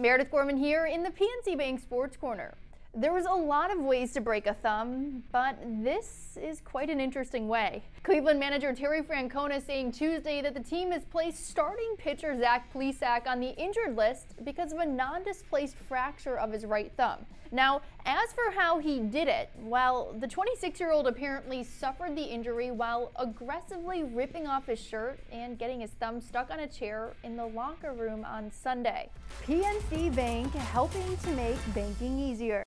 Meredith Gorman here in the PNC Bank Sports Corner. There was a lot of ways to break a thumb, but this is quite an interesting way. Cleveland manager Terry Francona saying Tuesday that the team has placed starting pitcher Zach Plesac on the injured list because of a non-displaced fracture of his right thumb. Now, as for how he did it, well, the 26-year-old apparently suffered the injury while aggressively ripping off his shirt and getting his thumb stuck on a chair in the locker room on Sunday. PNC Bank helping to make banking easier.